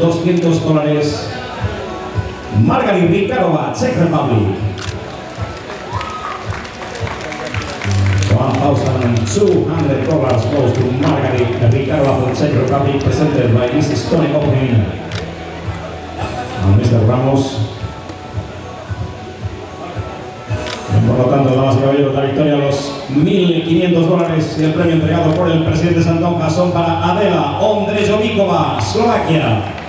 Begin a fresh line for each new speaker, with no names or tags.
200 dólares. Margaret Rikarova, Czech Republic. 1,200 dollars goes to Margaret Rikarova from Czech Republic, presented by Mrs. Tony Cohen. And Mr. Ramos. Por lo tanto, damas y caballeros, la victoria a los 1.500 dólares y el premio entregado por el presidente Santonja son para Adela Ondrejovikova, Eslovaquia.